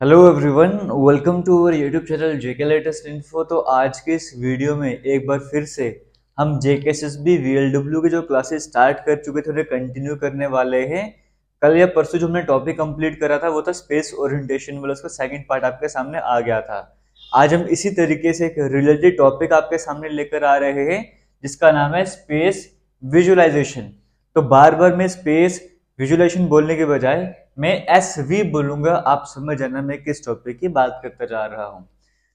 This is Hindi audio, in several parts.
Hello everyone welcome to our YouTube channel JK latest info तो आज के इस वीडियो में एक बार फिर से हम JK S S B V L W के जो क्लासेस स्टार्ट कर चुके थे, उन्हें कंटिन्यू करने वाले हैं। कल या परसों जो हमने टॉपिक कंप्लीट करा था, वो था स्पेस ओरिएंटेशन वाला, उसका सेकंड पार्ट आपके सामने आ गया था। आज हम इसी तरीके से एक रिलेटेड टॉपिक आपके सामने लेकर आ रहे हैं, जिसका नाम है स्पेस विजुअलाइजेशन तो बार बार मैं स्पेस विजुअलाइजेशन बोलने के बजाय मैं एस वी बोलूँगा, आप समझ जाना मैं किस टॉपिक की बात करता जा रहा हूँ।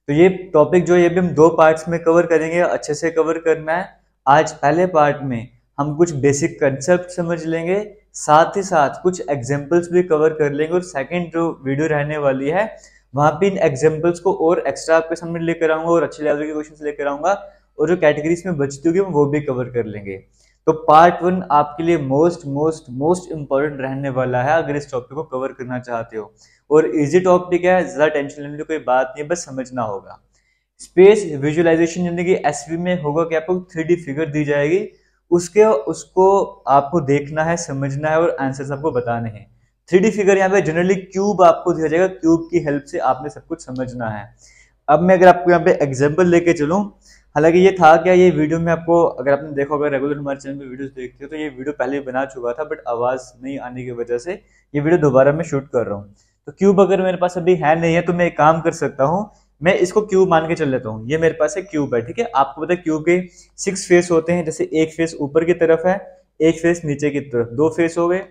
तो ये टॉपिक जो है भी हम दो पार्ट्स में कवर करेंगे, अच्छे से कवर करना है। आज पहले पार्ट में हम कुछ बेसिक कंसेप्ट समझ लेंगे, साथ ही साथ कुछ एग्जाम्पल्स भी कवर कर लेंगे और सेकेंड जो वीडियो रहने वाली है, वहाँ पे इन एग्जाम्पल्स को और एक्स्ट्रा आपके सामने लेकर आऊँगा और अच्छे लेवल के क्वेश्चन लेकर आऊँगा और जो कैटेगरीज में बचती होगी, वो भी कवर कर लेंगे। तो पार्ट वन आपके लिए मोस्ट मोस्ट मोस्ट इंपॉर्टेंट रहने वाला है अगर इस टॉपिक को कवर करना चाहते हो। और इजी टॉपिक है, ज़्यादा टेंशन लेने की कोई बात नहीं बस समझना होगा। स्पेस विजुअलाइजेशन यानी कि एस में होगा कि आपको थ्री फिगर दी जाएगी। उसके, उसको आपको देखना है, समझना है और आंसर्स आपको बताने हैं। थ्री फिगर यहाँ पे जनरली क्यूब आपको दिया जाएगा क्यूब की हेल्प से आपने सब कुछ समझना है। अब मैं अगर आपको यहाँ पे एग्ज़ाम्पल लेके चलूँ हालाँकि ये था क्या, ये वीडियो में आपको, अगर आपने देखा होगा रेगुलर हमारे चैनल पे वीडियोस देखते हो तो ये वीडियो पहले बना चुका था बट आवाज़ नहीं आने की वजह से ये वीडियो दोबारा मैं शूट कर रहा हूँ। तो क्यूब अगर मेरे पास अभी है नहीं है तो मैं एक काम कर सकता हूँ, मैं इसको क्यूब मान के चल लेता हूँ। ये मेरे पास है क्यूब है, ठीक है? आपको पता है क्यूब के सिक्स फेस होते हैं, जैसे एक फेस ऊपर की तरफ़ है, एक फेस नीचे की तरफ़। दो फेस हो गए,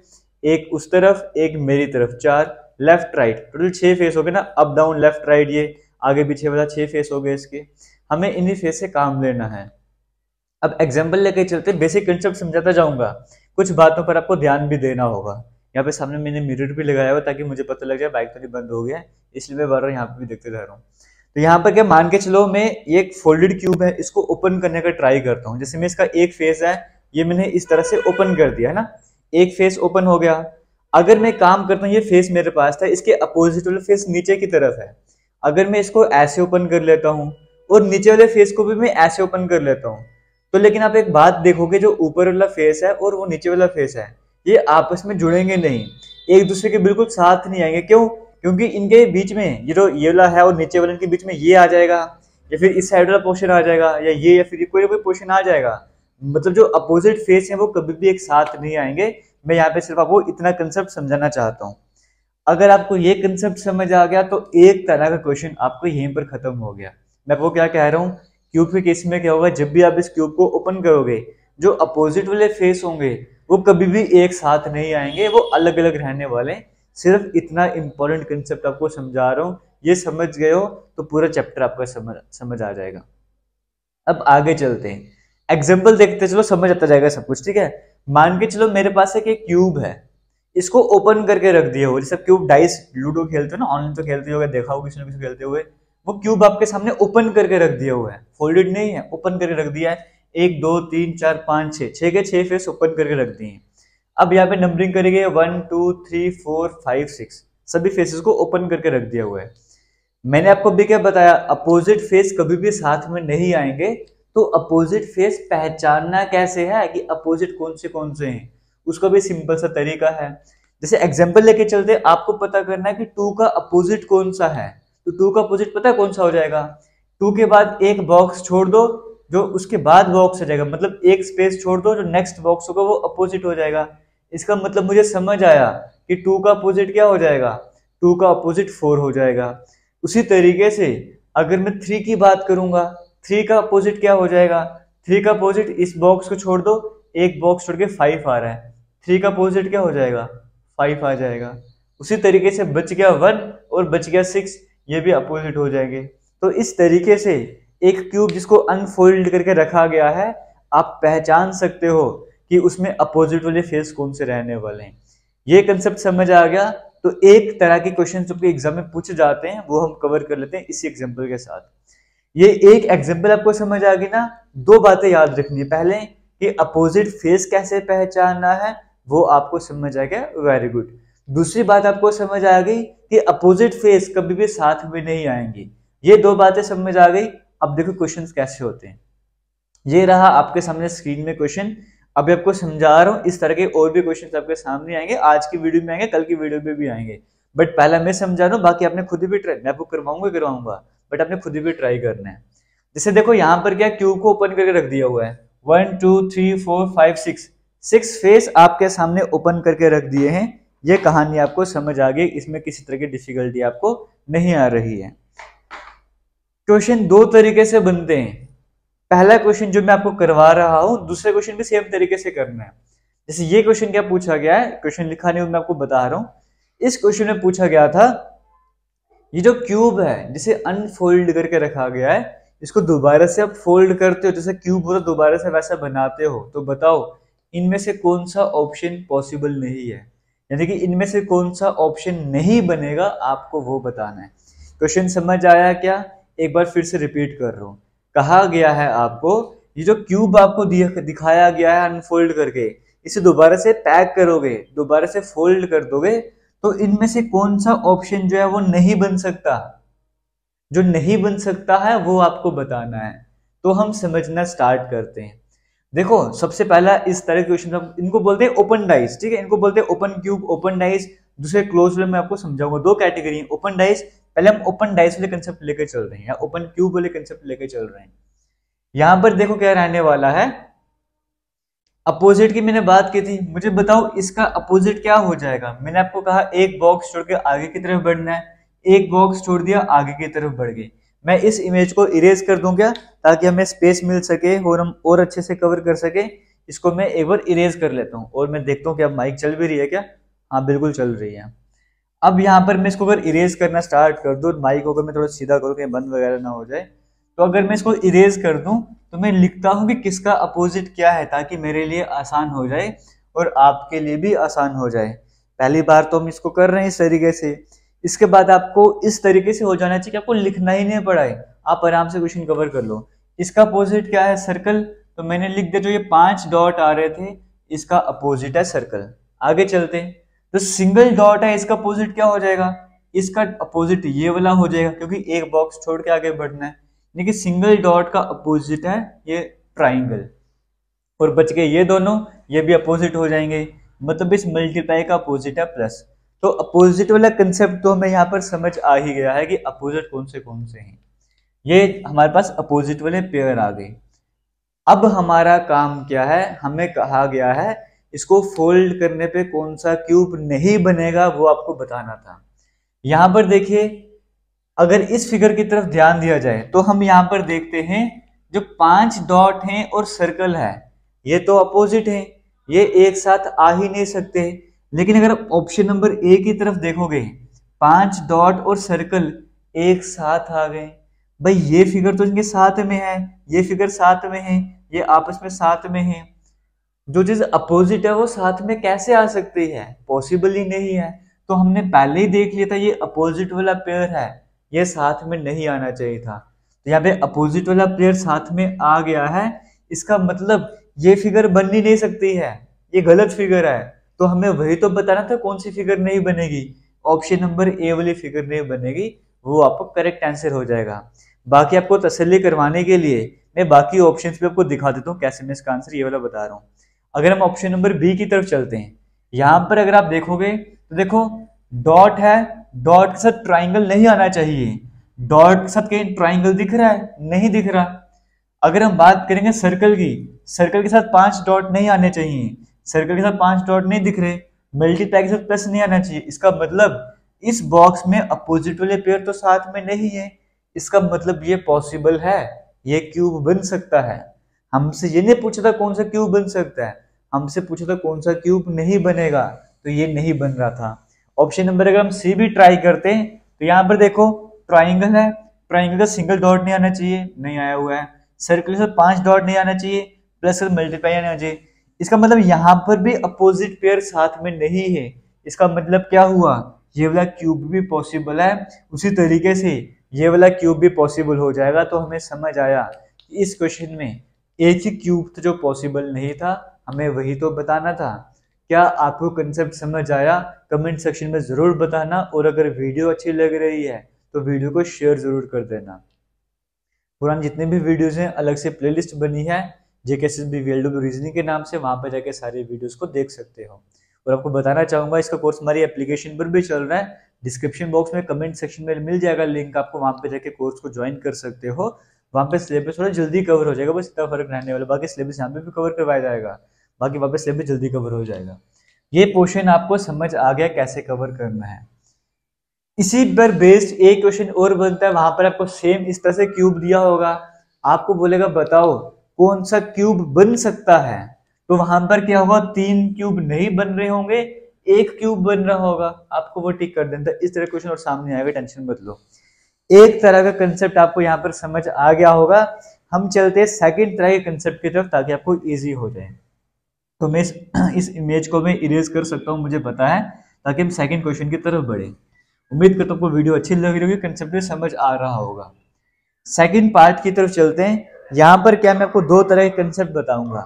एक उस तरफ़, एक मेरी तरफ़। चार लेफ़्ट राइट टोटल छह फेस हो गए ना अप डाउन लेफ़्ट राइट ये आगे पीछे वाला छह फेस हो गए इसके। हमें इन्हीं फ़ेज़ से काम लेना है। अब एग्ज़ाम्पल लेके चलते बेसिक कंसेप्ट समझाता जाऊँगा। कुछ बातों पर आपको ध्यान भी देना होगा। यहाँ पे सामने मैंने मिरर भी लगाया हुआ ताकि मुझे पता लग जाए बाइक तो नहीं बंद हो गया, इसलिए मैं बार बार यहाँ पे भी देखते जा रहा हूँ। तो यहाँ पर क्या, मान के चलो मैं एक फोल्डेड क्यूब है, इसको ओपन करने का ट्राई करता हूँ। जैसे मैं इसका एक फेस है, ये मैंने इस तरह से ओपन कर दिया, है ना? एक फेस ओपन हो गया। अगर मैं काम करता हूँ, ये फेस मेरे पास था, इसके अपोजिट वाला फेस नीचे की तरफ़ है। अगर मैं इसको ऐसे ओपन कर लेता हूँ और नीचे वाले फेस को भी मैं ऐसे ओपन कर लेता हूँ। तो लेकिन आप एक बात देखोगे, जो ऊपर वाला फेस है और वो नीचे वाला फेस है, ये आपस में जुड़ेंगे नहीं। एक दूसरे के बिल्कुल साथ नहीं आएँगे। क्यों? क्योंकि इनके बीच में ये जो ये वाला है और नीचे वाले के बीच में ये आ जाएगा, या फिर इस साइड वाला पोर्शन आ जाएगा, या ये, या फिर कोई कोई पोर्शन आ जाएगा। मतलब जो अपोजिट फेस है, वो कभी भी एक साथ नहीं आएँगे। मैं यहाँ पे सिर्फ़ आपको इतना कंसेप्ट समझाना चाहता हूँ। अगर आपको ये कंसेप्ट समझ आ गया तो एक तरह का क्वेश्चन आपको यहीं पर खत्म हो गया। मैं आपको क्या कह रहा हूँ? क्यूब के केस में क्या होगा? जब भी आप इस क्यूब को ओपन करोगे, जो अपोजिट वाले फेस होंगे, वो कभी भी एक साथ नहीं आएँगे, वो अलग अलग रहने वाले सिर्फ़ इतना इंपॉर्टेंट कंसेप्ट आपको समझा रहा हूँ। ये समझ गए हो तो पूरा चैप्टर आपका समझ समझ आ जाएगा। अब आगे चलते हैं। एग्ज़ाम्पल देखते चलो, समझ आता जाएगा सब कुछ, ठीक है? मान के चलो, मेरे पास एक क्यूब है। इसको ओपन करके रख दिया हो। जैसे क्यूब डाइस लूडो खेलते हो ना ऑनलाइन तो खेलते हो देखा हो किसी ने किसी खेलते हुए। वो क्यूब आपके सामने ओपन करके रख दिया हुआ है। फोल्डेड नहीं है ओपन करके रख दिया है। एक, दो, तीन, चार, पाँच, छह। छह के छह फेस ओपन करके रख दिए हैं। अब यहाँ पे नंबरिंग करेंगे। One two three four five six सभी फेसेस को ओपन करके रख दिया हुआ है। मैंने आपको भी क्या बताया? अपोजिट फेस कभी भी साथ में नहीं आएँगे। तो अपोजिट फेस पहचानना कैसे है कि अपोजिट कौन से कौन से हैं? उसका भी सिंपल सा तरीका है। जैसे एग्ज़ाम्पल लेके चलते, आपको पता करना है कि टू का अपोजिट कौन सा है। तो टू का अपोजिट पता है कौन सा हो जाएगा? टू के बाद एक बॉक्स छोड़ दो, जो उसके बाद बॉक्स हो जाएगा। मतलब एक स्पेस छोड़ दो, जो नेक्स्ट बॉक्स होगा, वो अपोजिट हो जाएगा। इसका मतलब मुझे समझ आया कि टू का अपोजिट क्या हो जाएगा? टू का अपोजिट फोर हो जाएगा। उसी तरीके से अगर मैं थ्री की बात करूँगा थ्री का अपोजिट क्या हो जाएगा? थ्री का अपोजिट इस बॉक्स को छोड़ दो, एक बॉक्स छोड़ के फाइव आ रहा है। थ्री का अपोजिट क्या हो जाएगा? फाइव आ जाएगा। उसी तरीके से बच गया वन और बच गया सिक्स ये भी अपोजिट हो जाएँगे। तो इस तरीके से एक क्यूब जिसको अनफोल्ड करके रखा गया है, आप पहचान सकते हो कि उसमें अपोजिट वाले फेस कौन से रहने वाले हैं। ये कंसेप्ट समझ आ गया। तो एक तरह के क्वेश्चन जो एग्ज़ाम में पूछे जाते हैं, वो हम कवर कर लेते हैं इसी एग्ज़ाम्पल के साथ। ये एक एग्ज़ाम्पल आपको समझ आ गई ना, दो बातें याद रखनी है। पहले कि अपोजिट फेस कैसे पहचानना है, वो आपको समझ आ गया। वेरी गुड दूसरी बात आपको समझ आ गई कि अपोजिट फेस कभी भी साथ में नहीं आएँगी। ये दो बातें समझ आ गई। अब देखो क्वेश्चन कैसे होते हैं। ये रहा आपके सामने स्क्रीन में क्वेश्चन अभी आपको समझा रहा हूँ, इस तरह के और भी क्वेश्चन आपके सामने आएँगे। आज की वीडियो में आएँगे, कल की वीडियो में भी आएँगे। बट पहला मैं समझा रहा हूँ, बाकी आपने खुद भी ट्राई मैं आपको करवाऊँगा करवाऊँगा। बट आपने खुद भी ट्राई करना है। जैसे देखो यहाँ पर क्या क्यूब को ओपन करके रख दिया हुआ है। One two three four five six six face आपके सामने ओपन करके रख दिए हैं। ये कहानी आपको समझ आ गई, इसमें किसी तरह की डिफिकल्टी आपको नहीं आ रही है। क्वेश्चन दो तरीके से बनते हैं। पहला क्वेश्चन जो मैं आपको करवा रहा हूँ, दूसरे क्वेश्चन भी सेम तरीके से करना है। जैसे ये क्वेश्चन क्या पूछा गया है? क्वेश्चन लिखा नहीं मैं आपको बता रहा हूँ। इस क्वेश्चन में पूछा गया था, ये जो क्यूब है, जिसे अनफोल्ड करके रखा गया है, इसको दोबारा से आप फोल्ड करते हो, जैसे क्यूब होता दोबारा से वैसा बनाते हो। तो बताओ, इनमें से कौन सा ऑप्शन पॉसिबल नहीं है? यानी कि इनमें से कौन सा ऑप्शन नहीं बनेगा, आपको वो बताना है। क्वेश्चन समझ आया क्या? एक बार फिर से रिपीट कर रहा हूँ। कहा गया है आपको, ये जो क्यूब आपको दिखाया गया है अनफोल्ड करके, इसे दोबारा से पैक करोगे, दोबारा से फोल्ड कर दोगे तो इनमें से कौन सा ऑप्शन जो है वो नहीं बन सकता? जो नहीं बन सकता है, वो आपको बताना है। तो हम समझना स्टार्ट करते हैं। देखो, सबसे पहला इस तरह के क्वेश्चन इनको बोलते हैं ओपन डाइस ठीक है? इनको बोलते हैं ओपन क्यूब ओपन डाइस दूसरे क्लोज में आपको समझाऊँगा दो कैटेगरी ओपन डाइस पहले हम ओपन डाइस वाले कंसेप्ट लेकर चल रहे हैं, या ओपन क्यूब वाले कंसेप्ट लेकर चल रहे हैं। यहाँ पर देखो क्या रहने वाला है। अपोजिट की मैंने बात की थी। मुझे बताओ, इसका अपोजिट क्या हो जाएगा? मैंने आपको कहा, एक बॉक्स छोड़ के आगे की तरफ़ बढ़ना है। एक बॉक्स छोड़ दिया, आगे की तरफ़ बढ़ गए। मैं इस इमेज को इरेज कर दूँ क्या? ताकि हमें स्पेस मिल सके और हम और अच्छे से कवर कर सके। इसको मैं एक बार इरेज कर लेता हूँ और मैं देखता हूँ कि अब माइक चल भी रही है क्या? हाँ बिल्कुल चल रही है। अब यहाँ पर मैं इसको अगर इरेज करना स्टार्ट कर दूँ माइक को अगर मैं थोड़ा सीधा करूँ कि बंद वगैरह ना हो जाए तो अगर मैं इसको इरेज कर दूँ तो मैं लिखता हूँ कि किसका अपोजिट क्या है ताकि मेरे लिए आसान हो जाए और आपके लिए भी आसान हो जाए। पहली बार तो हम इसको कर रहे हैं इस तरीके से। इसके बाद आपको इस तरीके से हो जाना चाहिए कि आपको लिखना ही नहीं पड़ा है। आप आराम से क्वेश्चन कवर कर लो। इसका अपोजिट क्या है? सर्कल तो मैंने लिख दिया जो ये पाँच डॉट आ रहे थे, इसका अपोजिट है सर्कल आगे चलते तो सिंगल डॉट है, इसका अपोजिट क्या हो जाएगा? इसका अपोजिट ये वाला हो जाएगा, क्योंकि एक बॉक्स छोड़ के आगे बढ़ना है। यानी कि सिंगल डॉट का अपोजिट है ये ट्राइंगल और बच गए ये दोनों, ये भी अपोजिट हो जाएँगे। मतलब इस मल्टीप्लाई का अपोजिट है प्लस तो अपोजिट वाला कंसेप्ट तो हमें यहाँ पर समझ आ ही गया है कि अपोजिट कौन से कौन से हैं। ये हमारे पास अपोजिट वाले पेयर आ गए। अब हमारा काम क्या है? हमें कहा गया है, इसको फोल्ड करने पे कौन सा क्यूब नहीं बनेगा वो आपको बताना था। यहाँ पर देखिए, अगर इस फिगर की तरफ़ ध्यान दिया जाए तो हम यहाँ पर देखते हैं, जो पाँच डॉट हैं और सर्कल है, ये तो अपोजिट है, ये एक साथ आ ही नहीं सकते। लेकिन अगर आप ऑप्शन नंबर ए की तरफ़ देखोगे, पाँच डॉट और सर्कल एक साथ आ गए। भाई, ये फिगर तो इनके साथ में है, ये फिगर साथ में है, ये आपस में साथ में है। जो चीज़ अपोजिट है, वो साथ में कैसे आ सकती है? पॉसिबल ही नहीं है। तो हमने पहले ही देख लिया था, ये अपोजिट वाला पेयर है, ये साथ में नहीं आना चाहिए था। तो यहाँ पे अपोजिट वाला पेयर साथ में आ गया है, इसका मतलब ये फिगर बन ही नहीं सकती है, ये गलत फिगर है। तो हमें वही तो बताना था कौन सी फिगर नहीं बनेगी। ऑप्शन नंबर ए वाली फिगर नहीं बनेगी, वो आपको करेक्ट आंसर हो जाएगा। बाकी आपको तसल्ली करवाने के लिए मैं बाकी ऑप्शंस भी आपको दिखा देता हूँ, कैसे मैं इसका आंसर ये वाला बता रहा हूँ। अगर हम ऑप्शन नंबर बी की तरफ़ चलते हैं, यहाँ पर अगर आप देखोगे तो देखो डॉट है डॉट के साथ ट्राइंगल नहीं आना चाहिए। डॉट के साथ कहीं ट्राइंगल दिख रहा है, नहीं दिख रहा। अगर हम बात करेंगे सर्कल की सर्कल के साथ पाँच डॉट नहीं आने चाहिए। सर्कल के साथ पाँच डॉट नहीं दिख रहे मल्टीप्लाई के साथ प्लस नहीं आना चाहिए। इसका मतलब इस बॉक्स में अपोजिट वाले पेयर तो साथ में नहीं है। इसका मतलब ये पॉसिबल है, ये क्यूब बन सकता है। हमसे ये नहीं पूछा था कौन सा क्यूब बन सकता है। हमसे पूछा था कौन सा क्यूब नहीं बनेगा तो ये नहीं बन रहा था। ऑप्शन नंबर अगर हम सी भी ट्राई करते हैं तो यहाँ पर देखो ट्राइंगल है। ट्राइंगल का सिंगल डॉट नहीं आना चाहिए, नहीं आया हुआ है। सर्कल से पाँच डॉट नहीं आना चाहिए प्लस मल्टीप्लाई आना चाहिए इसका मतलब यहाँ पर भी अपोजिट पेयर साथ में नहीं है। इसका मतलब क्या हुआ? ये वाला क्यूब भी पॉसिबल है। उसी तरीके से ये वाला क्यूब भी पॉसिबल हो जाएगा। तो हमें समझ आया कि इस क्वेश्चन में एक ही क्यूब तो जो पॉसिबल नहीं था, हमें वही तो बताना था। क्या आपको कंसेप्ट समझ आया? कमेंट सेक्शन में ज़रूर बताना और अगर वीडियो अच्छी लग रही है तो वीडियो को शेयर ज़रूर कर देना। पुराने जितने भी वीडियोज़ हैं, अलग से प्लेलिस्ट बनी है। JK S B V L W reasoning के नाम से वहाँ पर जाके सारे वीडियोस को देख सकते हो। और आपको बताना चाहूँगा, इसका कोर्स हमारी एप्लीकेशन पर भी चल रहा है। डिस्क्रिप्शन बॉक्स में कमेंट सेक्शन में मिल जाएगा लिंक आपको वहाँ पे जाके कोर्स को ज्वाइन कर सकते हो। वहाँ पे सिलेबस थोड़ा जल्दी कवर हो जाएगा, बस इतना फ़र्क रहने वाला बाकी सिलेबस यहाँ पे भी कवर करवाया जाएगा। बाकी वहाँ पे सिलेबस जल्दी कवर हो जाएगा। ये पोर्शन आपको समझ आ गया कैसे कवर करना है। इसी पर बेस्ड एक क्वेश्चन और बनता है, वहाँ पर आपको सेम इस तरह से क्यूब दिया होगा। आपको बोलेगा, बताओ कौन सा क्यूब बन सकता है? तो वहाँ पर क्या होगा? तीन क्यूब नहीं बन रहे होंगे एक क्यूब बन रहा होगा। आपको वो टिक कर देता इस तरह क्वेश्चन और सामने आएगा टेंशन मत लो। एक तरह का कंसेप्ट आपको यहाँ पर समझ आ गया होगा। हम चलते हैं सेकंड तरह के कंसेप्ट की तरफ़ ताकि आपको इजी हो जाए। तो मैं इस, इस इमेज को मैं इरेज कर सकता हूँ मुझे पता है ताकि हम सेकंड क्वेश्चन की तरफ़ बढ़े। उम्मीद करता हूँ वीडियो अच्छी लग रही होगी कंसेप्ट समझ आ रहा होगा। सेकंड पार्ट की तरफ़ चलते हैं। यहाँ पर क्या मैं आपको दो तरह के कंसेप्ट बताऊँगा।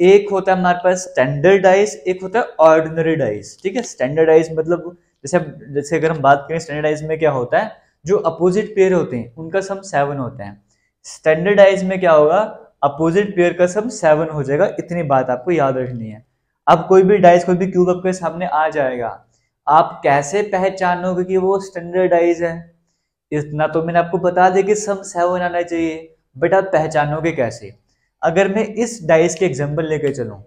एक होता है हमारे पास स्टैंडर्डाइज एक होता है ऑर्डिनरी डाइज ठीक है? स्टैंडर्डाइज मतलब जैसे जैसे अगर हम बात करें स्टैंडर्डाइज में क्या होता है? जो अपोजिट पेयर होते हैं, उनका सम सेवन होता है। स्टैंडर्डाइज में क्या होगा? अपोजिट पेयर का सम सेवन हो जाएगा। इतनी बात आपको याद रखनी है। अब कोई भी डाइज कोई भी क्यूब आपके सामने आ जाएगा। आप कैसे पहचानोगे कि वो स्टैंडर्डाइज है? इतना तो मैंने आपको बता दिया कि सम सेवन आना चाहिए। बट आप पहचानोगे कैसे? अगर मैं इस डाइस के एग्ज़ाम्पल लेके चलूँ,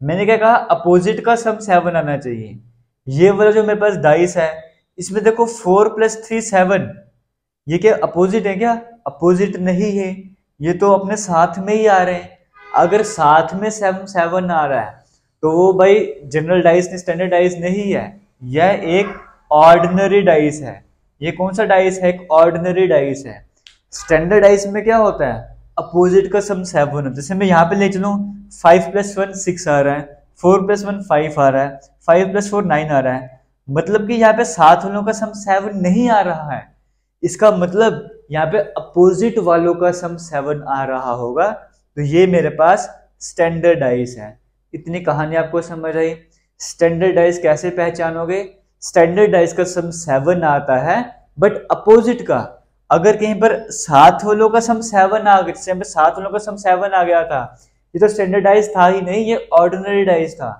मैंने क्या कहा अपोजिट का सम सेवन आना चाहिए। ये वाला जो मेरे पास डाइस है, इसमें देखो फोर प्लस थ्री सेवन ये क्या अपोजिट है क्या? अपोजिट नहीं है। ये तो अपने साथ में ही आ रहे हैं। अगर साथ में सेवन सेवन आ रहा है तो वो भाई जनरल डाइस स्टैंडर्ड डाइस नहीं है। यह एक ऑर्डिनरी डाइस है। ये कौन सा डाइस है? एक ऑर्डिनरी डाइस है। स्टैंडर्ड डाइस में क्या होता है? अपोजिट का सम सेवन है। जैसे मैं यहाँ पे ले चलू फाइव प्लस वन सिक्स आ रहा है फोर प्लस वन फाइव आ रहा है फाइव प्लस फोर नाइन आ रहा है। मतलब कि यहाँ पे सात वालों का सम सेवन नहीं आ रहा है। इसका मतलब यहाँ पे अपोजिट वालों का सम सेवन आ रहा होगा। तो ये मेरे पास स्टैंडर्डाइज है। इतनी कहानी आपको समझ आई? स्टैंडर्डाइज कैसे पहचानोगे? स्टैंडर्डाइज का सम सेवन आता है बट अपोजिट का अगर कहीं पर सात वालों का सम सेवन आ गया जैसे सात वालों का सम सेवन आ गया था, ये तो स्टैंडर्डाइज था ही नहीं, ये ऑर्डिनरी डाइज था।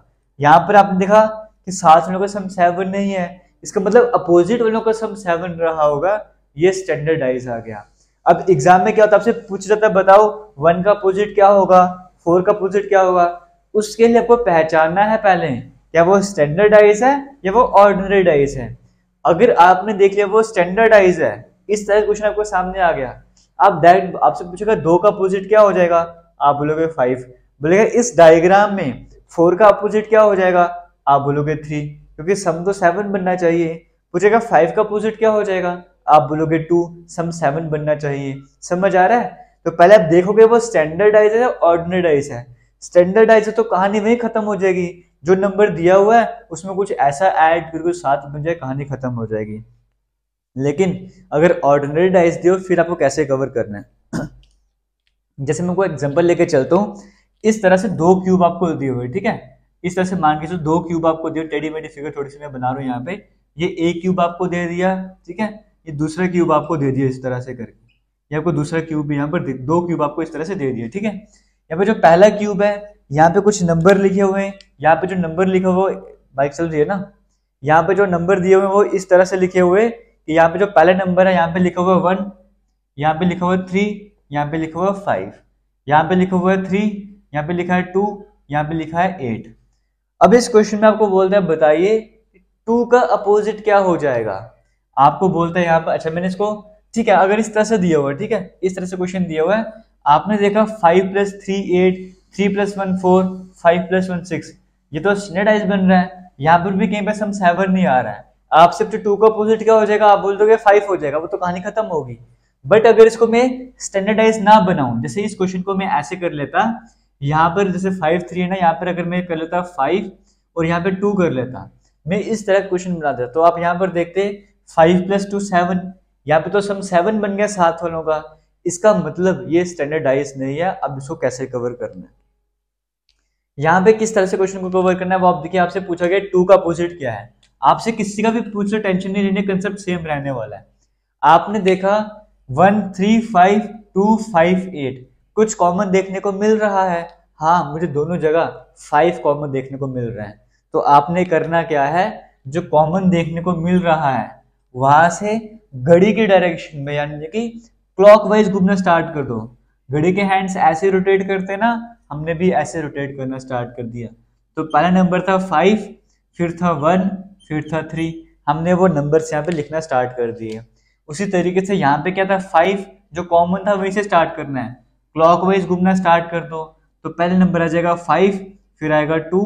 यहाँ पर आपने देखा कि सात वालों का सम सेवन नहीं है, इसका मतलब अपोजिट वालों का सम सेवन रहा होगा, ये स्टैंडर्डाइज आ गया। अब एग्ज़ाम में क्या होता है, आपसे पूछ जाता है, बताओ वन का अपोजिट क्या होगा फोर का अपोजिट क्या होगा? उसके लिए आपको पहचानना है पहले, क्या वो स्टैंडर्डाइज है या वो ऑर्डिनरी डाइज है। अगर आपने देख लिया वो स्टैंडर्डाइज है इस तरह क्वेश्चन आपको सामने आ गया। आप डायरेक्ट आपसे पूछेगा, दो का अपोजिट क्या हो जाएगा? आप बोलोगे फाइव बोलेगा, इस डायग्राम में फोर का अपोजिट क्या हो जाएगा? आप बोलोगे थ्री क्योंकि सम तो सेवन बनना चाहिए। पूछेगा फाइव का अपोजिट क्या हो जाएगा? आप बोलोगे टू सम सेवन बनना चाहिए। समझ आ रहा है? तो पहले आप देखोगे, वो स्टैंडर्डाइज है ऑर्डिनराइज है। स्टैंडर्डाइज है तो कहानी वही खत्म हो जाएगी। जो नंबर दिया हुआ है, उसमें कुछ ऐसा ऐड करके साथ बन जाए, कहानी खत्म हो जाएगी। लेकिन अगर ऑर्डिनरी डाइस दियो, फिर आपको कैसे कवर करना है? जैसे मैं कोई एग्जांपल लेके चलता हूँ, इस तरह से दो क्यूब आपको दिए हुए, ठीक है? इस तरह से मान के चलो, दो क्यूब आपको दिए टेडी मेडी फिगर थोड़ी सी मैं बना रहा हूँ यहाँ पे, ये एक क्यूब आपको दे दिया, ठीक है? ये दूसरा क्यूब आपको दे दिया इस तरह से करके। ये आपको दूसरा क्यूब भी यहाँ पर दो क्यूब आपको इस तरह से दे दिया, ठीक है? यहाँ पे जो पहला क्यूब है, यहाँ पे कुछ नंबर लिखे हुए हैं, यहाँ पे जो नंबर लिखा हुआ, बाइक चल रही है ना? यहाँ पे जो नंबर दिए हुए हैं, वो इस तरह से लिखे हुए कि यहाँ पे जो पहले नंबर है, यहाँ पे लिखा हुआ है वन यहाँ पे लिखा हुआ है थ्री यहाँ पे लिखा हुआ है फाइव यहाँ पे लिखा हुआ है थ्री यहाँ पे लिखा है टू यहाँ पे लिखा है एट अब इस क्वेश्चन में आपको बोलते हैं, बताइए टू का अपोजिट क्या हो जाएगा? आपको बोलते हैं यहाँ पर अच्छा मैंने इसको, ठीक है, अगर इस तरह से दिया हुआ है, ठीक है, इस तरह से क्वेश्चन दिया हुआ है, आपने देखा five plus three eight three plus one four five plus one six ये तो स्टैंडर्डाइज बन रहा है, यहाँ पर भी कहीं पर सम सेवन नहीं आ रहा है। आप सिर्फ़ टू का अपोजिट क्या हो जाएगा? आप बोल दोगे फाइव हो जाएगा, वो तो कहानी खत्म होगी। बट अगर इसको मैं स्टैंडर्डाइज ना बनाऊँ, जैसे इस क्वेश्चन को मैं ऐसे कर लेता, यहाँ पर जैसे फाइव थ्री है ना, यहाँ पर अगर मैं कर लेता फाइव और यहाँ पर टू कर लेता, मैं इस तरह क्वेश्चन बना देता। तो आप यहाँ पर देखते फाइव प्लस टू सेवन यहाँ पे तो सम सेवन बन गया सात वालों का। इसका मतलब ये स्टैंडर्डाइज नहीं है, अब इसको कैसे कवर करना है? यहाँ पे किस तरह से क्वेश्चन को कवर करना है, वो आप देखिए, आपसे पूछा गया टू का अपोजिट क्या है? आपसे किसी का भी पूछ लो टेंशन नहीं लेने कंसेप्ट सेम रहने वाला है। आपने देखा one three five two five eight कुछ कॉमन देखने को मिल रहा है। हाँ मुझे दोनों जगह फाइव कॉमन देखने को मिल रहा है। तो आपने करना क्या है? जो कॉमन देखने को मिल रहा है, वहाँ से घड़ी के डायरेक्शन में, यानी कि क्लॉकवाइज घूमना स्टार्ट कर दो। घड़ी के हैंड्स ऐसे रोटेट करते ना, हमने भी ऐसे रोटेट करना स्टार्ट कर दिया। तो पहला नंबर था फाइव फिर था वन फिर था थ्री हमने वो नंबर यहाँ पे लिखना स्टार्ट कर दिए। उसी तरीके से यहाँ पे क्या था? फाइव जो कॉमन था, वही से स्टार्ट करना है। क्लॉकवाइज घूमना स्टार्ट कर दो। तो पहले नंबर आ जाएगा फाइव फिर आएगा टू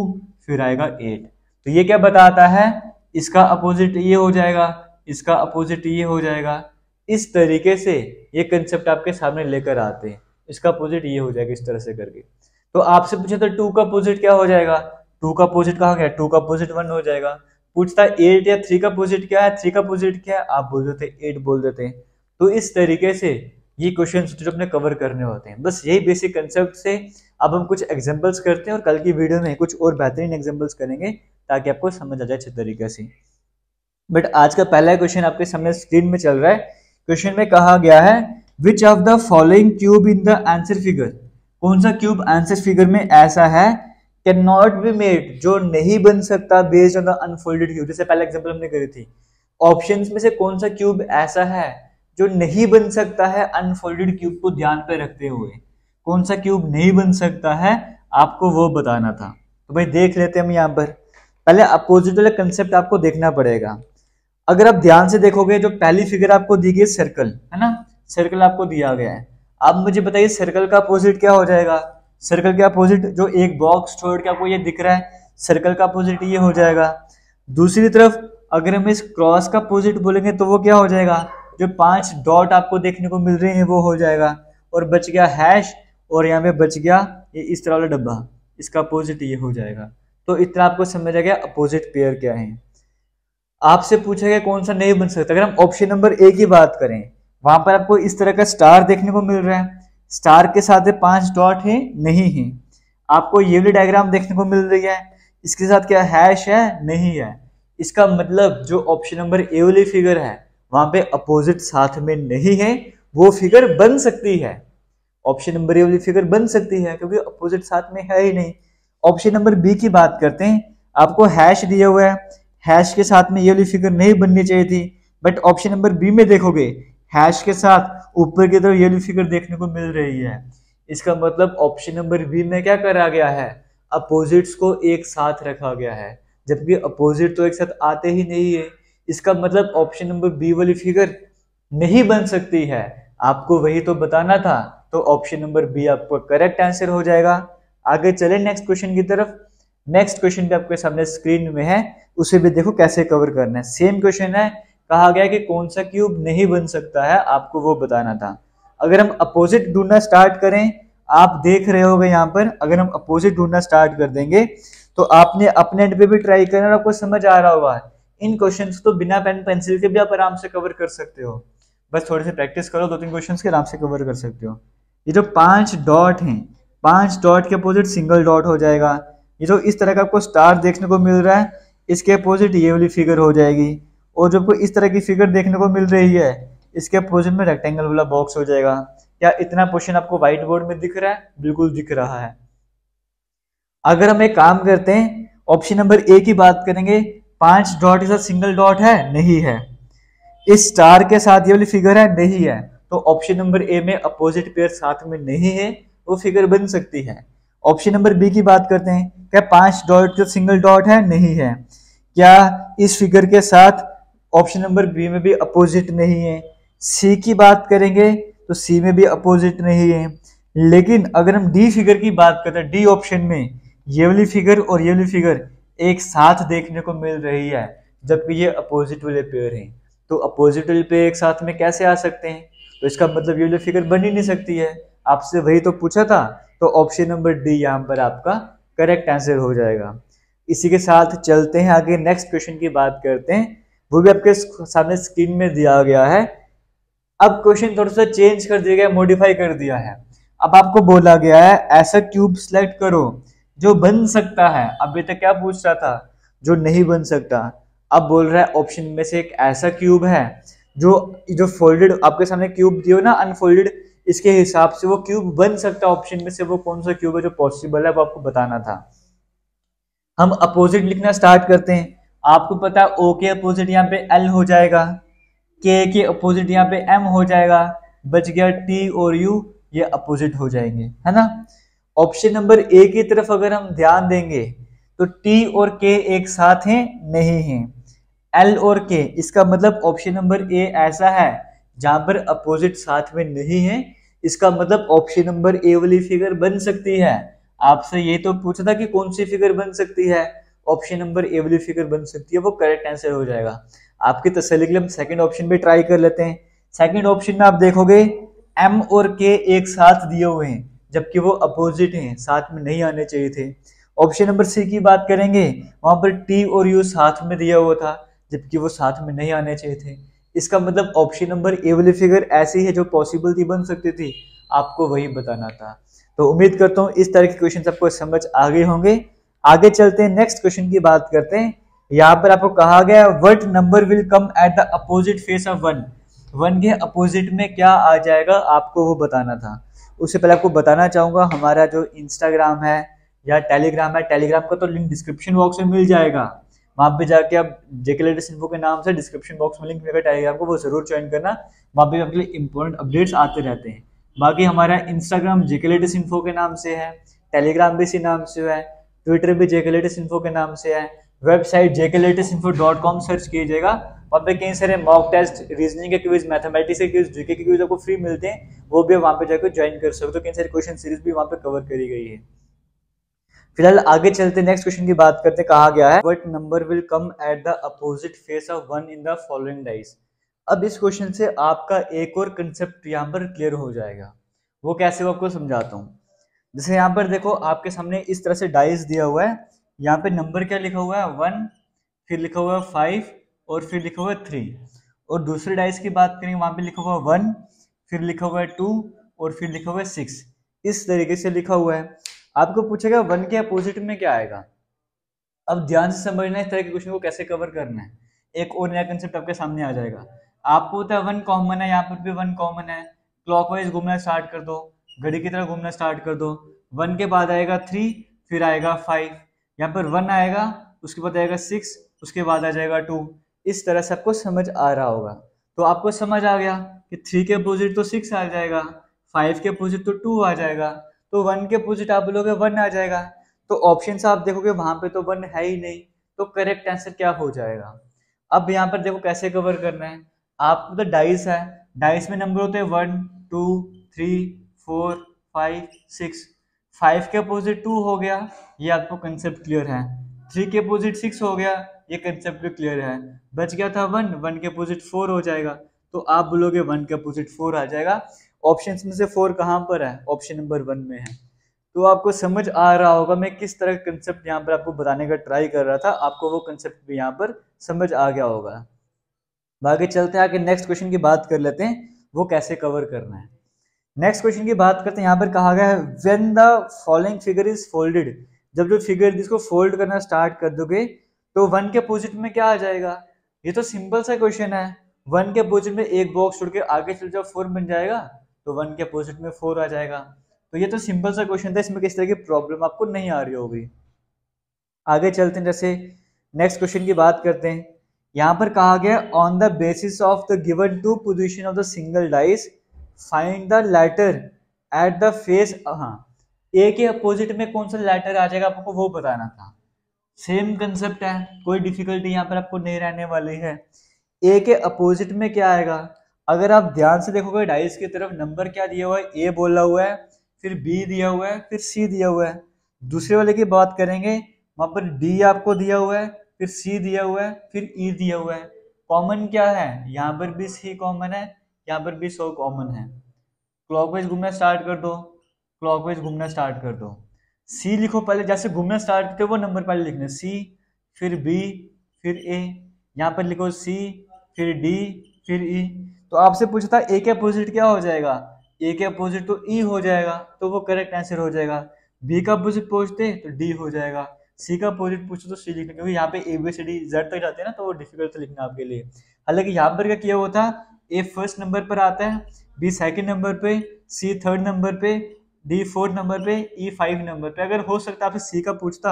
फिर आएगा एट तो ये क्या बताता है? इसका अपोजिट ये हो जाएगा, इसका अपोजिट ये हो जाएगा। इस तरीके से ये कंसेप्ट आपके सामने लेकर आते हैं। इसका अपोजिट ये हो जाएगा, इस तरह से करके। तो आपसे पूछा तो टू का अपोजिट क्या हो जाएगा? टू का अपोजिट कहाँ गया? टू का अपोजिट वन हो जाएगा। पूछता एट या थ्री का अपोजिट क्या है? थ्री का अपोजिट क्या है? आप बोल देते एट बोल देते हैं। तो इस तरीके से ये क्वेश्चन जो अपने कवर करने होते हैं। बस यही बेसिक कंसेप्ट से अब हम कुछ एग्जाम्पल्स करते हैं और कल की वीडियो में कुछ और बेहतरीन एग्जाम्पल्स करेंगे ताकि आपको समझ आ जाए अच्छे तरीके से। बट आज का पहला क्वेश्चन आपके सामने स्क्रीन में चल रहा है। क्वेश्चन में कहा गया है which of the following cube in the answer figure कौन सा क्यूब आंसर फिगर में ऐसा है? कैन नॉट बी मेड जो नहीं बन सकता based on the unfolded cube जैसे पहले एग्जांपल हमने करी थी। ऑप्शंस में से कौन सा क्यूब ऐसा है, जो नहीं बन सकता है अनफोल्डेड क्यूब को ध्यान पे रखते हुए? कौन सा क्यूब नहीं बन सकता है, आपको वो बताना था। तो भाई देख लेते हैं हम यहाँ पर। पहले अपोजिट वाला कंसेप्ट आपको देखना पड़ेगा। अगर आप ध्यान से देखोगे, जो पहली फिगर आपको दी गई सर्कल है ना? सर्कल आपको दिया गया है। अब मुझे बताइए सर्कल का अपोजिट क्या हो जाएगा? सर्कल के अपोजिट जो एक बॉक्स छोड़ के आपको ये दिख रहा है सर्कल का अपोजिट ये हो जाएगा। दूसरी तरफ़, अगर हम इस क्रॉस का अपोजिट बोलेंगे तो वो क्या हो जाएगा? जो पाँच डॉट आपको देखने को मिल रहे हैं, वो हो जाएगा। और बच गया हैश और यहाँ पे बच गया ये इस तरह वाला डब्बा। इसका अपोजिट ये हो जाएगा। तो इतना आपको समझ आ गया अपोजिट पेयर क्या है। आपसे पूछा गया कौन सा नहीं बन सकता। अगर हम ऑप्शन नंबर ए की बात करें, वहाँ पर आपको इस तरह का स्टार देखने को मिल रहा है। स्टार के साथ पाँच डॉट है, नहीं है। आपको ये वाली डायग्राम देखने को मिल रही है। इसके साथ क्या हैश है? नहीं है। इसका मतलब जो ऑप्शन नंबर ए वाली फिगर है, वहाँ पे अपोजिट साथ में नहीं है, वो फिगर बन सकती है। ऑप्शन नंबर ए वाली फिगर बन सकती है, क्योंकि अपोजिट साथ में है ही नहीं। ऑप्शन नंबर बी की बात करते हैं। आपको हैश दिया हुआ है। हैश के साथ में ये वाली फिगर नहीं बननी चाहिए थी। बट ऑप्शन नंबर बी में देखोगे हैश के साथ ऊपर की तरफ़ येलो फिगर देखने को मिल रही है। इसका मतलब ऑप्शन नंबर बी में क्या करा गया है? अपोजिट्स को एक साथ रखा गया है। जबकि अपोजिट तो एक साथ आते ही नहीं है। इसका मतलब ऑप्शन नंबर बी वाली फिगर नहीं बन सकती है। आपको वही तो बताना था तो ऑप्शन नंबर बी आपको करेक्ट आंसर हो जाएगा। आगे चले नेक्स्ट क्वेश्चन की तरफ़। नेक्स्ट क्वेश्चन भी आपके सामने स्क्रीन में है। उसे भी देखो कैसे कवर करना है। सेम क्वेश्चन है। कहा गया कि कौन सा क्यूब नहीं बन सकता है, आपको वो बताना था। अगर हम अपोजिट ढूंढना स्टार्ट करें, आप देख रहे होगे यहाँ पर, अगर हम अपोजिट ढूंढना स्टार्ट कर देंगे तो आपने अपने एंड पे भी ट्राई करना और आपको समझ आ रहा होगा। इन क्वेश्चंस तो बिना पेन, पेंसिल के भी आप आराम से कवर कर सकते हो। बस थोड़ी सी प्रैक्टिस करो दो तीन क्वेश्चन के आराम से कवर कर सकते हो। ये जो पाँच डॉट हैं, पाँच डॉट के अपोजिट सिंगल डॉट हो जाएगा। ये जो इस तरह का आपको स्टार देखने को मिल रहा है, इसके अपोजिट ये वाली फिगर हो जाएगी। और जब कोई इस तरह की फिगर देखने को मिल रही है, इसके अपोजिट में रेक्टेंगल वाला बॉक्स हो जाएगा। क्या इतना क्वेश्चन आपको व्हाइट बोर्ड में दिख रहा है? बिल्कुल दिख रहा है। अगर हम एक काम करते हैं ऑप्शन नंबर ए की बात करेंगे, पाँच डॉट साथ सिंगल डॉट है, नहीं है। इस स्टार के साथ ये वाली फिगर है, नहीं है। तो ऑप्शन नंबर ए में अपोजिट पेयर साथ में नहीं है, वो फिगर बन सकती है। ऑप्शन नंबर बी की बात करते हैं, क्या पाँच डॉट जो सिंगल डॉट है, नहीं है। क्या इस फिगर के साथ ऑप्शन नंबर बी में भी अपोजिट नहीं है। सी की बात करेंगे तो सी में भी अपोजिट नहीं है। लेकिन अगर हम डी फिगर की बात करते हैं, डी ऑप्शन में, ये वाली फिगर और ये वाली फिगर एक साथ देखने को मिल रही है, जबकि ये अपोजिट वाले पेयर हैं। तो अपोजिट वाले पेयर एक साथ में कैसे आ सकते हैं? तो इसका मतलब ये वाली फिगर बन ही नहीं सकती है। आपसे वही तो पूछा था तो ऑप्शन नंबर डी यहाँ पर आपका करेक्ट आंसर हो जाएगा। इसी के साथ चलते हैं, आगे नेक्स्ट क्वेश्चन की बात करते हैं। वो भी आपके सामने स्क्रीन में दिया गया है। अब क्वेश्चन थोड़ा सा चेंज कर दिया गया मॉडिफाई कर दिया है। अब आपको बोला गया है, ऐसा क्यूब सिलेक्ट करो जो बन सकता है। अभी तक क्या पूछ रहा था? जो नहीं बन सकता। अब बोल रहा है ऑप्शन में से एक ऐसा क्यूब है जो जो फोल्डेड आपके सामने क्यूब दियो ना अनफोल्डेड इसके हिसाब से वो क्यूब बन सकता है। ऑप्शन में से वो कौन सा क्यूब है जो पॉसिबल है, वो आपको बताना था। हम अपोजिट लिखना स्टार्ट करते हैं। आपको पता है ओ के अपोजिट यहाँ पे एल हो जाएगा के के अपोजिट यहाँ पे एम हो जाएगा, बच गया टी और यू ये अपोजिट हो जाएँगे, है ना? ऑप्शन नंबर ए की तरफ़ अगर हम ध्यान देंगे तो टी और के एक साथ हैं, नहीं हैं। एल और के इसका मतलब ऑप्शन नंबर ए ऐसा है, जहाँ पर अपोजिट साथ में नहीं है, इसका मतलब ऑप्शन नंबर ए वाली फिगर बन सकती है। आपसे ये तो पूछा था कि कौन सी फिगर बन सकती है? ऑप्शन नंबर ए वाली फिगर बन सकती है, वो करेक्ट आंसर हो जाएगा। आपकी तसली के लिए हम सेकेंड ऑप्शन भी ट्राई कर लेते हैं। सेकेंड ऑप्शन में आप देखोगे एम और के एक साथ दिए हुए हैं, जबकि वो अपोजिट हैं, साथ में नहीं आने चाहिए थे। ऑप्शन नंबर सी की बात करेंगे, वहाँ पर टी और यू साथ में दिया हुआ था, जबकि वो साथ में नहीं आने चाहिए थे। इसका मतलब ऑप्शन नंबर ए वाली फिगर ऐसी है जो पॉसिबल थी, बन सकती थी। आपको वही बताना था। तो उम्मीद करता हूँ इस तरह के क्वेश्चन आपको समझ आ गए होंगे। आगे चलते हैं नेक्स्ट क्वेश्चन की बात करते हैं। यहाँ पर आपको कहा गया what number will come at the opposite face of one one के अपोजिट में क्या आ जाएगा, आपको वो बताना था। उससे पहले आपको बताना चाहूँगा, हमारा जो इंस्टाग्राम है या टेलीग्राम है टेलीग्राम का तो लिंक डिस्क्रिप्शन बॉक्स में मिल जाएगा। वहाँ पे जाके आप जेके लेटेस्ट इन्फो के नाम से डिस्क्रिप्शन बॉक्स में लिंक मिलेगा टेलीग्राम को वो ज़रूर ज्वाइन करना। वहाँ पे आपके लिए इंपॉर्टेंट अपडेट्स आते रहते हैं। बाकी हमारा इंस्टाग्राम जेके लेटेस्ट इन्फो के नाम से है टेलीग्राम भी इसी नाम से है। ट्विटर भी जेके लेटेस्ट इन्फो के नाम से है। Website JK latest info dot com search कीजिएगा। वहाँ पे कई सारे मॉक टेस्ट रीजनिंग के क्विज मैथमेटिक्स के क्विज जीके के क्विज आपको फ्री मिलते हैं। वो भी वहाँ पे जाकर ज्वाइन कर सकते हो। कई सारे क्वेश्चन सीरीज़ भी वहाँ पे कवर करी गई है। फ़िलहाल आगे चलते नेक्स्ट क्वेश्चन की बात करते कहा गया है what number will come at the opposite face of one in the following dice अब इस क्वेश्चन से आपका एक और कंसेप्ट यहाँ पर क्लियर हो जाएगा। वो कैसे वो आपको समझाता हूँ। जैसे यहाँ पर देखो, आपके सामने इस तरह से डाइस दिया हुआ है। यहाँ पे नंबर क्या लिखा हुआ है? वन फिर लिखा हुआ है फाइव और फिर लिखा हुआ है थ्री और दूसरे डाइस की बात करेंगे वहाँ पे लिखा हुआ है वन फिर लिखा हुआ है टू और फिर लिखा हुआ है सिक्स इस तरीके से लिखा हुआ है। आपको पूछेगा वन के अपोजिट में क्या आएगा? अब ध्यान से समझना इस तरह के क्वेश्चन को कैसे कवर करना है। एक और नया कंसेप्ट आपके सामने आ जाएगा। आपको होता है वन कॉमन है, यहाँ पर भी वन कॉमन है। क्लॉकवाइज घूमना स्टार्ट कर दो। घड़ी की तरह घूमना स्टार्ट कर दो। वन के बाद आएगा थ्री फिर आएगा फाइव यहाँ पर वन आएगा, उसके बाद आएगा सिक्स उसके बाद आ जाएगा टू इस तरह से आपको समझ आ रहा होगा। तो आपको समझ आ गया कि थ्री के अपोजिट तो सिक्स आ जाएगा फाइव के अपोजिट तो टू आ जाएगा। तो वन के अपोजिट आप बोलोगे वन आ जाएगा। तो ऑप्शन आप देखोगे, वहाँ पे तो वन है ही नहीं। तो करेक्ट आंसर क्या हो जाएगा? अब यहाँ पर देखो कैसे कवर करना है। आपको तो डाइस है। डाइस में नंबर होते हैं one two three four, five, six. Five के अपोजिट टू हो गया, ये आपको कंसेप्ट क्लियर है। थ्री के अपोजिट सिक्स हो गया, ये कंसेप्ट भी क्लियर है। बच गया था वन वन के अपोजिट फोर हो जाएगा। तो आप बोलोगे वन के अपोजिट फोर आ जाएगा। ऑप्शन में से फोर कहाँ पर है? ऑप्शन नंबर वन में है। तो आपको समझ आ रहा होगा, मैं किस तरह का कंसेप्ट यहाँ पर आपको बताने का ट्राई कर रहा था। आपको वो कंसेप्ट भी यहाँ पर समझ आ गया होगा। बाकी चलते हैं, आगे नेक्स्ट क्वेश्चन की बात कर लेते हैं। वो कैसे कवर करना है? नेक्स्ट क्वेश्चन की बात करते हैं। यहाँ पर कहा गया है when the following figure is folded जब जो फिगर जिसको फोल्ड करना स्टार्ट कर दोगे तो वन के अपोजिट में क्या आ जाएगा? ये तो सिंपल सा क्वेश्चन है। वन के अपोजिट में एक बॉक्स छोड़ के आगे चल जाओ फोर बन जाएगा तो वन के अपोजिट में फोर आ जाएगा। तो ये तो सिंपल सा क्वेश्चन था, इसमें किस तरह की प्रॉब्लम आपको नहीं आ रही होगी। आगे चलते हैं, जैसे नेक्स्ट क्वेश्चन की बात करते हैं। यहाँ पर कहा गया on the basis of the given two position of the single dice find the letter at the face हाँ ए के अपोजिट में कौन सा लेटर आ जाएगा आपको वो बताना था। सेम कंसेप्ट है, कोई डिफिकल्टी यहाँ पर आपको नहीं रहने वाली है। ए के अपोजिट में क्या आएगा? अगर आप ध्यान से देखोगे डाइस की तरफ़ नंबर क्या दिया हुआ है? ए बोला हुआ है, फिर बी दिया हुआ है, फिर सी दिया हुआ है। दूसरे वाले की बात करेंगे, वहाँ पर डी आपको दिया हुआ है, फिर सी दिया हुआ है, फिर ई e दिया हुआ है। कॉमन क्या है? यहाँ पर भी सी कॉमन है यहाँ पर भी सो कॉमन है। क्लॉकवाइज घूमना स्टार्ट कर दो। क्लॉकवाइज घूमना स्टार्ट कर दो। सी लिखो पहले, जैसे घूमना स्टार्ट करते वो नंबर पहले लिखना। सी फिर बी फिर ए यहाँ पर लिखो सी फिर डी फिर ई e. तो आपसे पूछा था ए के अपोजिट क्या हो जाएगा? ए के अपोजिट तो ई e हो जाएगा तो वो करेक्ट आंसर हो जाएगा। बी का अपोजिट पूछते तो डी हो जाएगा। सी का अपोजिट पूछो तो सी लिखना। क्योंकि यहाँ पे A B C D Z तक जाते हैं ना तो वो डिफ़िकल्ट लिखना आपके लिए। हालाँकि यहाँ पर क्या किया हुआ था? ए फ़र्स्ट नंबर पर आता है बी सेकंड नंबर पे सी थर्ड नंबर पे डी फोर्थ नंबर पे ई फाइव नंबर पे। अगर हो सकता आपसे सी का पूछता,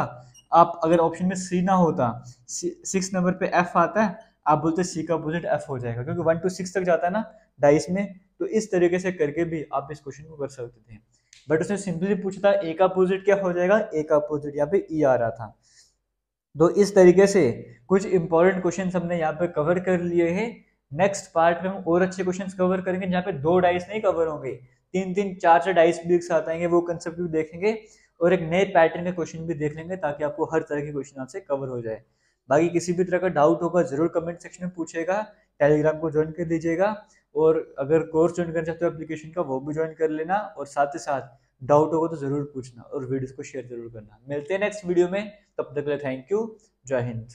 आप अगर ऑप्शन में सी ना होता सिक्स नंबर पे एफ़ आता है, आप बोलते सी का अपोजिट एफ़ हो जाएगा, क्योंकि वन टू सिक्स तक जाता है ना डाइस में तो इस तरीके से करके भी आप इस क्वेश्चन को कर सकते थे। बट उसने सिंपली पूछा था ए का अपोजिट क्या हो जाएगा? ए का अपोजिट यहाँ पे ई e आ रहा था। तो इस तरीके से कुछ इंपॉर्टेंट क्वेश्चन हमने यहाँ पे कवर कर लिए हैं। नेक्स्ट पार्ट में हम और अच्छे क्वेश्चन कवर करेंगे, जहाँ पे दो डाइस नहीं कवर होंगे। तीन तीन, चार चार डाइस भी एक साथ आएँगे, वो कंसेप्ट भी देखेंगे और एक नए पैटर्न के क्वेश्चन भी देख लेंगे ताकि आपको हर तरह के क्वेश्चन आपसे कवर हो जाए। बाकी किसी भी तरह का डाउट होगा, ज़रूर कमेंट सेक्शन में पूछेगा टेलीग्राम को ज्वाइन कर दीजिएगा और अगर कोर्स ज्वाइन करना चाहते हो एप्लीकेशन का, वो भी ज्वाइन कर लेना और साथ ही साथ डाउट होगा तो ज़रूर पूछना और वीडियोस को शेयर ज़रूर करना। मिलते हैं नेक्स्ट वीडियो में, तब तक के लिए थैंक यू जय हिंद।